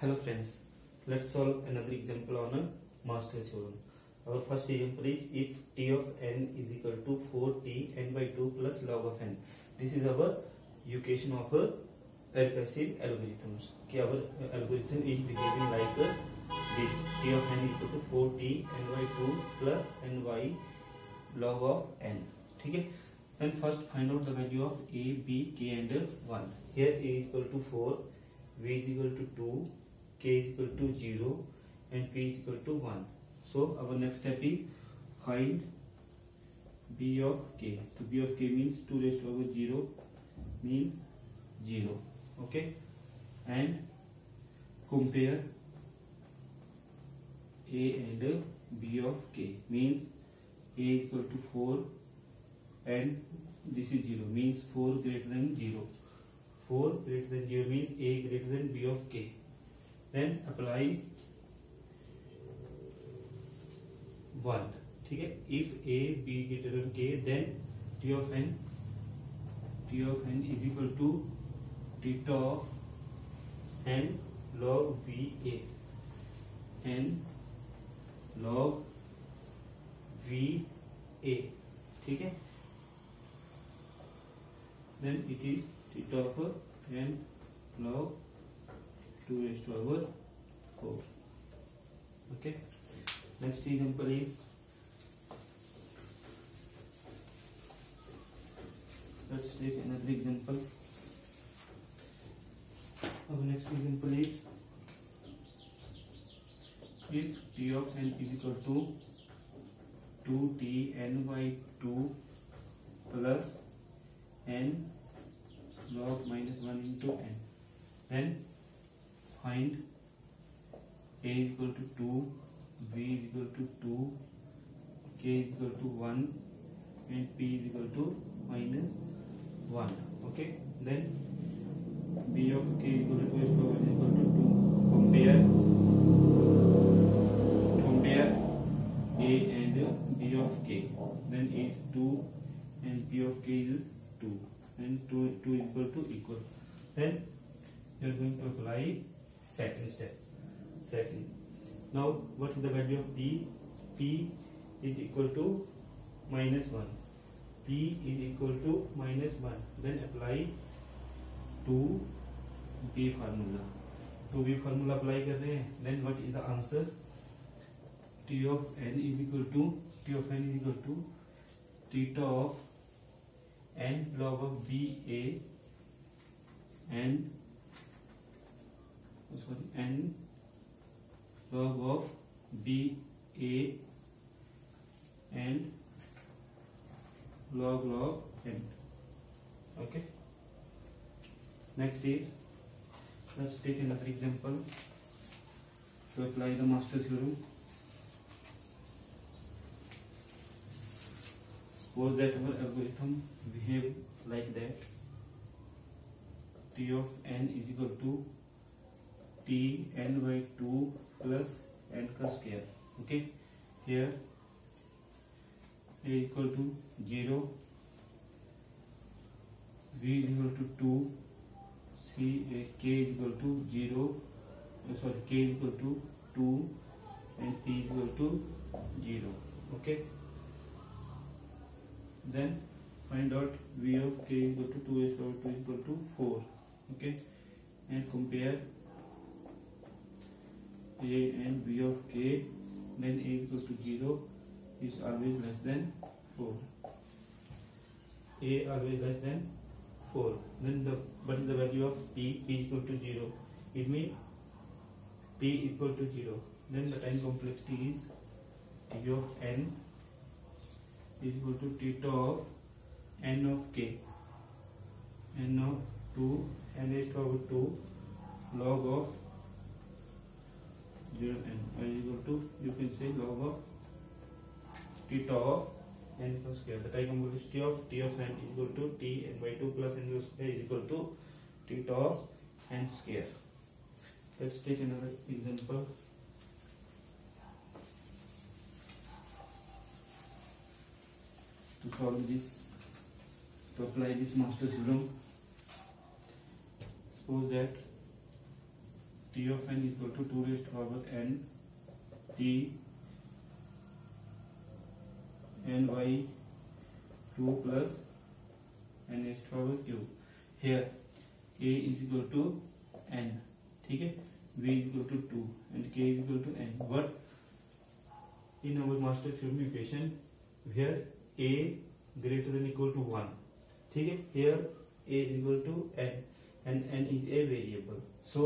Hello friends, let's solve another example on a master theorem. Our first example is if t of n is equal to 4t n by 2 plus log of n. This is our equation of a recursive algorithms. Okay, our algorithm is behaving like uh, this. t of n is equal to 4t n by 2 plus n by log of n. ठीक है then first find out the value of a b k and 1 here a is equal to 4 v is equal to 2 k is equal to 0 and p is equal to 1 so our next step is find b of k. So b of k means 2 raised to power 0 means 0 okay? And compare a and b of k. Means a is equal to 4 and this is 0 means 4 greater than 0 4 greater than 0 means a greater than b of k then apply one ठीक है? If A B greater than K then T of N T of N is equal to T of N log B A N log B A ठीक है? Then it is T T of N log 2 raised to power 4 okay. Next example is let's take another example. Our next example is if t of n is equal to 2t n by 2 plus n log minus 1 into n then find a is equal to 2 b is equal to 2 k is equal to 1 and p is equal to minus 1 okay? Then b of k is equal to 2 is equal to 2 compare compare a and b of k. Then a is 2 and p of k is 2 and 2 2 is equal to equal. Then you are going to apply second step second now what is the value of p p is equal to minus 1 p is equal to minus 1 then apply 2 b formula 2 b formula apply कर रहे हैं then what is the answer t of n is equal to t of n is equal to theta of n log of b a and sorry n log of b a and log log n okay. Next is let's take another example to apply the master theorem. Suppose that our algorithm behave like that. T of n is equal to t n by 2 plus n का square okay? Here a equal to 0 v is equal to 2 c uh, k is equal to 0 uh, sorry k is equal to 2 and p is equal to 0 okay? Then find out v of k equal to 2 is equal to 4 okay? And compare a and b of k then a equal to 0 is always less than 4 a always less than 4 then the is the value of p p equal to 0 it means p equal to 0 then the time complexity is t of n is equal to theta of n of k. N of 2 n is equal to 2 log of 0 n is equal to you can say log of theta of n plus square the time complexity of t of n is equal to t n by 2 plus n square is equal to theta of n square. Let's take another example. To solve this to apply this master theorem. Suppose that t of n is equal to 2 raised to power n t n by 2 plus n raised to power q here a is equal to n ठीक है b is equal to 2 and k is equal to n but in our master theorem equation here a greater than equal to 1 ठीक है here a is equal to n and n is a variable so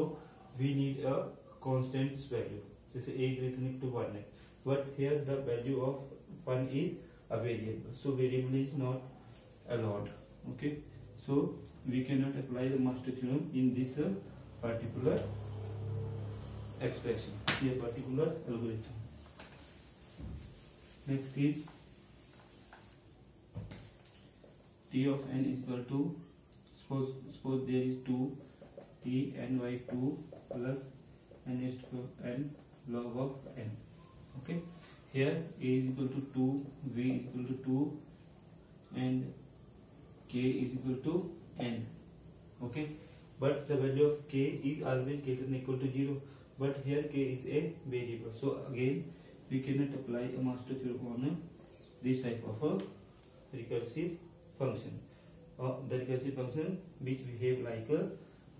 we need a constant value. This is a greater than to 1 But here the value of 1 is a variable. So variable is not allowed. Okay. So we cannot apply the master theorem in this uh, particular expression, a particular algorithm. Next is t of n is equal to suppose suppose there is two t n by 2 plus n is to n log of n. Okay? Here a is equal to 2 v is equal to 2 and k is equal to n. Okay? But the value of k is always greater than equal to 0 but here k is a variable. So again we cannot apply a master theorem on a, this type of a recursive function. Uh, the recursive function which behave like uh,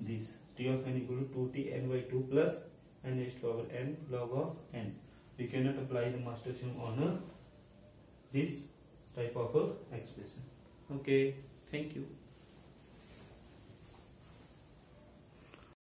this t of n equal to 2t n by 2 plus n raised to power n log of n. We cannot apply the master theorem on uh, this type of expression. Okay thank you